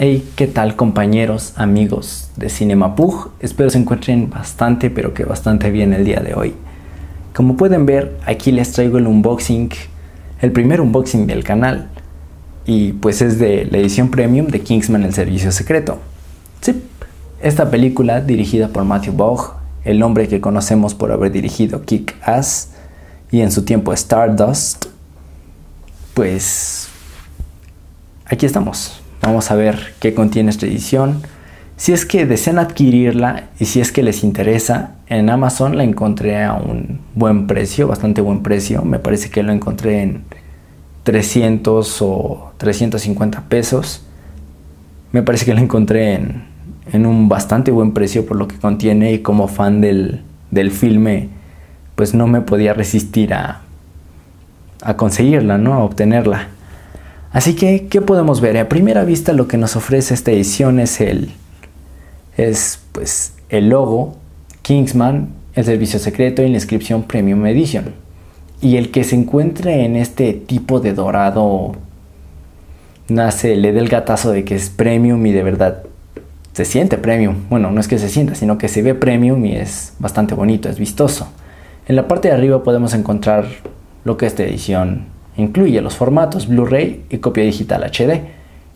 Hey, ¿qué tal compañeros, amigos de Cinema Pug? Espero se encuentren bastante, pero que bastante bien el día de hoy. Como pueden ver, aquí les traigo el unboxing, el primer unboxing del canal. Y pues es de la edición premium de Kingsman El Servicio Secreto. Sí, esta película dirigida por Matthew Vaughn, el hombre que conocemos por haber dirigido Kick Ass y en su tiempo Stardust, pues aquí estamos. Vamos a ver qué contiene esta edición. Si es que desean adquirirla y si es que les interesa, en Amazon la encontré a un buen precio, bastante buen precio. Me parece que lo encontré en 300 o 350 pesos. Me parece que lo encontré en, en un bastante buen precio por lo que contiene y como fan del, del filme, pues no me podía resistir a, a conseguirla, ¿no? A obtenerla. Así que, ¿qué podemos ver? A primera vista lo que nos ofrece esta edición es el, es, pues, el logo Kingsman, el servicio secreto y la inscripción Premium Edition. Y el que se encuentre en este tipo de dorado nace, le da el gatazo de que es premium y de verdad se siente premium. Bueno, no es que se sienta, sino que se ve premium y es bastante bonito, es vistoso. En la parte de arriba podemos encontrar lo que esta edición Incluye los formatos Blu-ray y copia digital HD.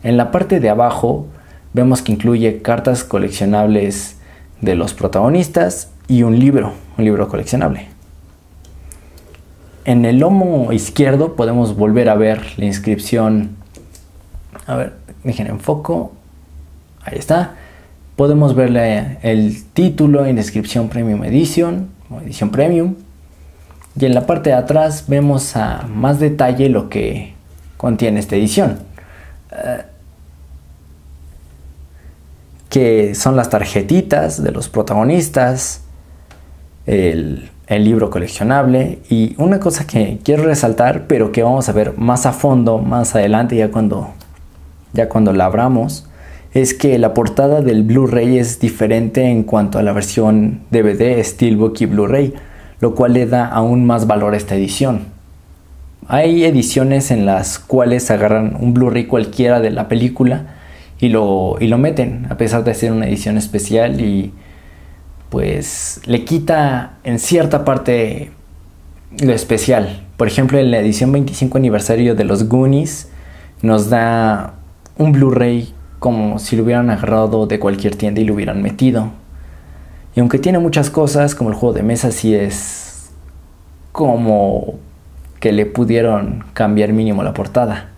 En la parte de abajo vemos que incluye cartas coleccionables de los protagonistas y un libro, un libro coleccionable. En el lomo izquierdo podemos volver a ver la inscripción. A ver, dejen en foco. Ahí está. Podemos ver el título en descripción Premium Edition o Edición Premium y en la parte de atrás vemos a más detalle lo que contiene esta edición. Eh, que son las tarjetitas de los protagonistas, el, el, libro coleccionable y una cosa que quiero resaltar, pero que vamos a ver más a fondo, más adelante, ya cuando, ya cuando la abramos, es que la portada del Blu-ray es diferente en cuanto a la versión DVD, Steelbook y Blu-ray lo cual le da aún más valor a esta edición. Hay ediciones en las cuales agarran un Blu-ray cualquiera de la película y lo, y lo meten, a pesar de ser una edición especial y pues le quita en cierta parte lo especial. Por ejemplo, en la edición 25 aniversario de los Goonies nos da un Blu-ray como si lo hubieran agarrado de cualquier tienda y lo hubieran metido. Y aunque tiene muchas cosas, como el juego de mesa, sí es como que le pudieron cambiar mínimo la portada.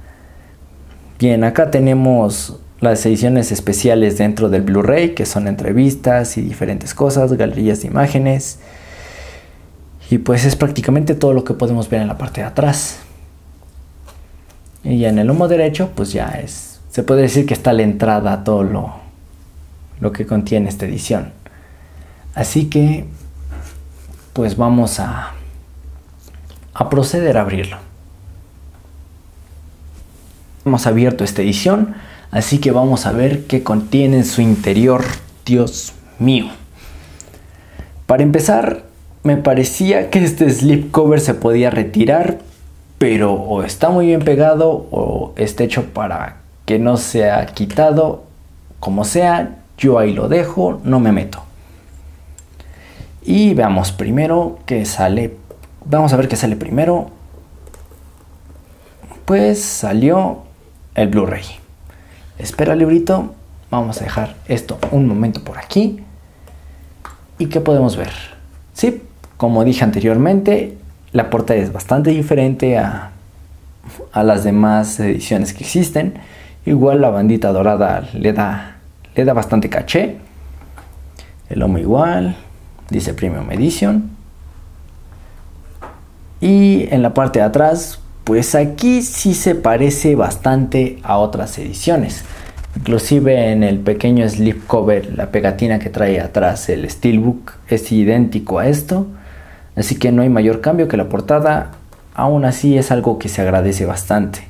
Bien, acá tenemos las ediciones especiales dentro del Blu-ray, que son entrevistas y diferentes cosas, galerías de imágenes. Y pues es prácticamente todo lo que podemos ver en la parte de atrás. Y en el lomo derecho, pues ya es, se puede decir que está la entrada a todo lo, lo que contiene esta edición. Así que, pues vamos a, a proceder a abrirlo. Hemos abierto esta edición, así que vamos a ver qué contiene en su interior. Dios mío. Para empezar, me parecía que este slipcover se podía retirar, pero o está muy bien pegado o está hecho para que no sea quitado. Como sea, yo ahí lo dejo, no me meto. Y veamos primero que sale. Vamos a ver qué sale primero. Pues salió el Blu-ray. Espera, librito. Vamos a dejar esto un momento por aquí. ¿Y qué podemos ver? Sí, como dije anteriormente, la portada es bastante diferente a, a las demás ediciones que existen. Igual la bandita dorada le da, le da bastante caché. El lomo igual, dice Premium Edition. Y en la parte de atrás, pues aquí sí se parece bastante a otras ediciones. Inclusive en el pequeño slipcover, la pegatina que trae atrás el Steelbook es idéntico a esto. Así que no hay mayor cambio que la portada. Aún así es algo que se agradece bastante.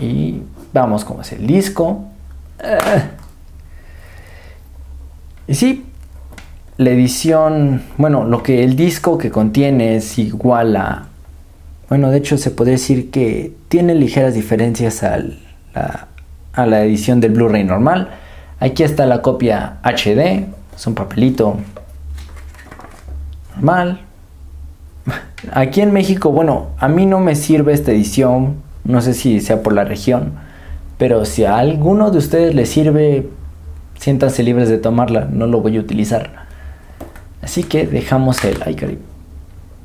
Y vamos como es el disco. Ah. Y sí, la edición, bueno, lo que el disco que contiene es igual a, bueno, de hecho se podría decir que tiene ligeras diferencias al, a la edición del Blu-ray normal. Aquí está la copia HD, es un papelito normal. Aquí en México, bueno, a mí no me sirve esta edición, no sé si sea por la región, pero si a alguno de ustedes le sirve, siéntanse libres de tomarla, no lo voy a utilizar. Así que dejamos el, ay,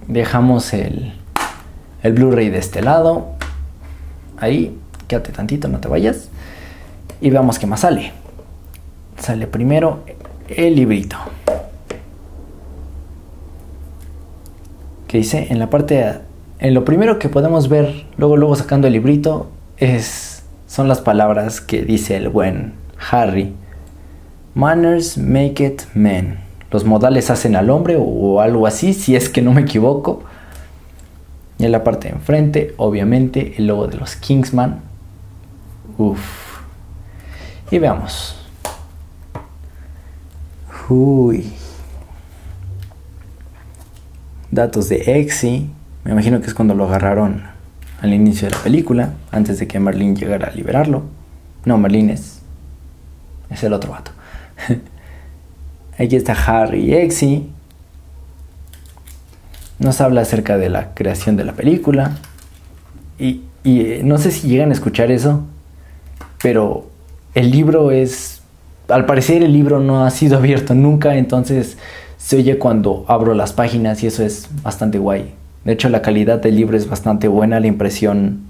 dejamos el, el Blu-ray de este lado. Ahí, quédate tantito, no te vayas. Y veamos qué más sale. Sale primero el librito. Que dice en la parte en lo primero que podemos ver luego luego sacando el librito es son las palabras que dice el buen Harry. Manners make it men. Los modales hacen al hombre o algo así, si es que no me equivoco. Y en la parte de enfrente, obviamente, el logo de los Kingsman. Uf. Y veamos. Uy. Datos de Exi. Me imagino que es cuando lo agarraron al inicio de la película, antes de que Merlin llegara a liberarlo. No, Merlin es. Es el otro vato. Aquí está Harry Exi nos habla acerca de la creación de la película. Y, eh, no sé si llegan a escuchar eso, pero el libro es, al parecer el libro no ha sido abierto nunca, entonces se oye cuando abro las páginas y eso es bastante guay. De hecho la calidad del libro es bastante buena, la impresión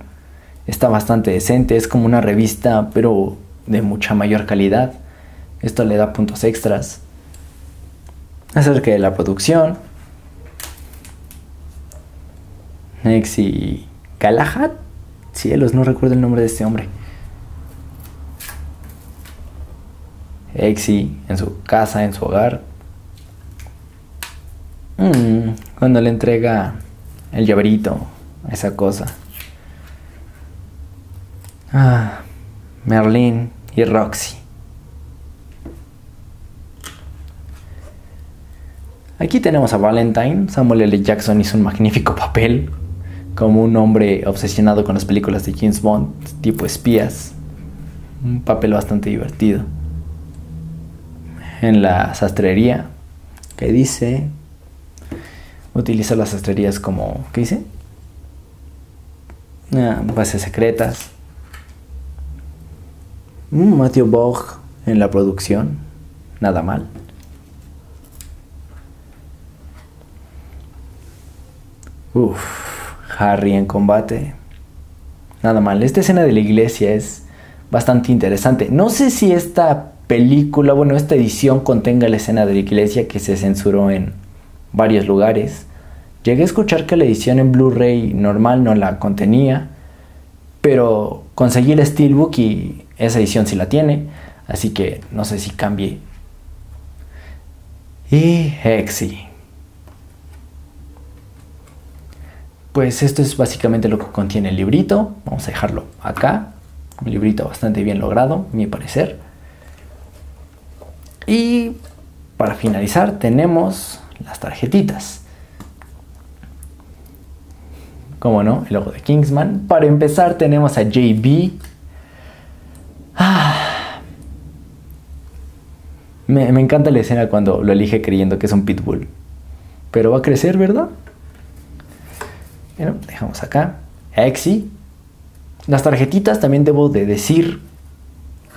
está bastante decente, es como una revista pero de mucha mayor calidad. Esto le da puntos extras. Acerca de la producción, Nexi Galahad. Cielos, no recuerdo el nombre de este hombre. Exi en su casa, en su hogar. Mm, cuando le entrega el llaverito, esa cosa. Ah, Merlin y Roxy. Aquí tenemos a Valentine. Samuel L. Jackson hizo un magnífico papel como un hombre obsesionado con las películas de James Bond, tipo espías. Un papel bastante divertido. En la sastrería, que dice, utiliza las sastrerías como, ¿qué dice? Ah, bases secretas. Mm, Matthew Bog en la producción, nada mal. Uf. Harry en combate. Nada mal. Esta escena de la iglesia es bastante interesante. No sé si esta película, bueno, esta edición contenga la escena de la iglesia que se censuró en varios lugares. Llegué a escuchar que la edición en Blu-ray normal no la contenía, pero conseguí el Steelbook y esa edición sí la tiene, así que no sé si cambie. Y Hexy. Pues esto es básicamente lo que contiene el librito. Vamos a dejarlo acá. Un librito bastante bien logrado, a mi parecer. Y para finalizar tenemos las tarjetitas. Como no, el logo de Kingsman. Para empezar tenemos a JB. Ah. Me, me encanta la escena cuando lo elige creyendo que es un pitbull. Pero va a crecer, ¿verdad? Bueno, dejamos acá. Exi. Las tarjetitas también debo de decir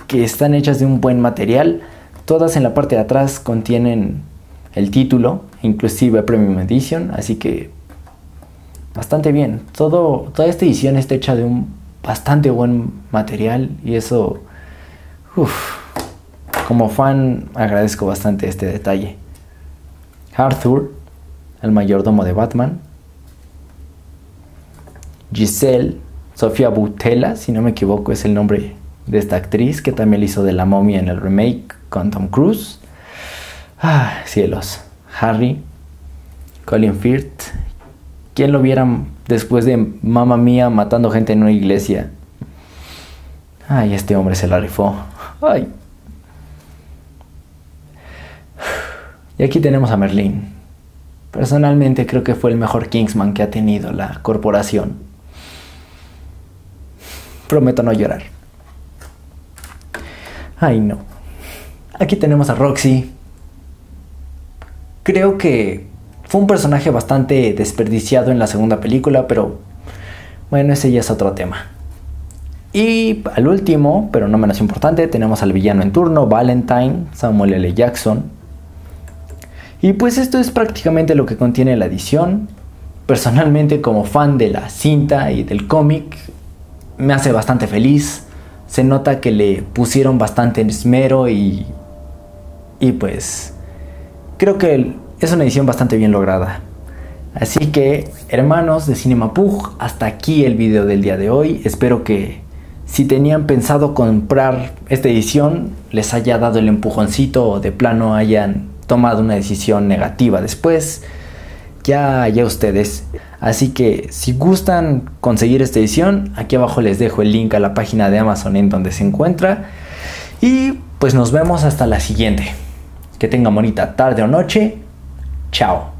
que están hechas de un buen material. Todas en la parte de atrás contienen el título, inclusive Premium Edition, así que bastante bien. Todo, toda esta edición está hecha de un bastante buen material y eso, como fan agradezco bastante este detalle. Arthur, el mayordomo de Batman, Giselle Sofía Butela, si no me equivoco es el nombre de esta actriz, que también hizo de la momia en el remake con Tom Cruise. Ah, cielos. Harry, Colin Firth. ¿Quién lo viera después de Mamma Mía matando gente en una iglesia? Ay, este hombre se la rifó. Ay. Y aquí tenemos a Merlin. Personalmente creo que fue el mejor Kingsman que ha tenido la corporación. Prometo no llorar. Ay, no. Aquí tenemos a Roxy. Creo que fue un personaje bastante desperdiciado en la segunda película, pero bueno, ese ya es otro tema. Y al último, pero no menos importante, tenemos al villano en turno, Valentine, Samuel L. Jackson. Y pues esto es prácticamente lo que contiene la edición. Personalmente, como fan de la cinta y del cómic, me hace bastante feliz. Se nota que le pusieron bastante esmero y. Y pues. Creo que es una edición bastante bien lograda. Así que, hermanos de Cinema Pug, hasta aquí el video del día de hoy. Espero que si tenían pensado comprar esta edición, les haya dado el empujoncito o de plano hayan tomado una decisión negativa después. Ya, ya ustedes. Así que si gustan conseguir esta edición, aquí abajo les dejo el link a la página de Amazon en donde se encuentra. Y pues nos vemos hasta la siguiente. Que tengan bonita tarde o noche. Chao.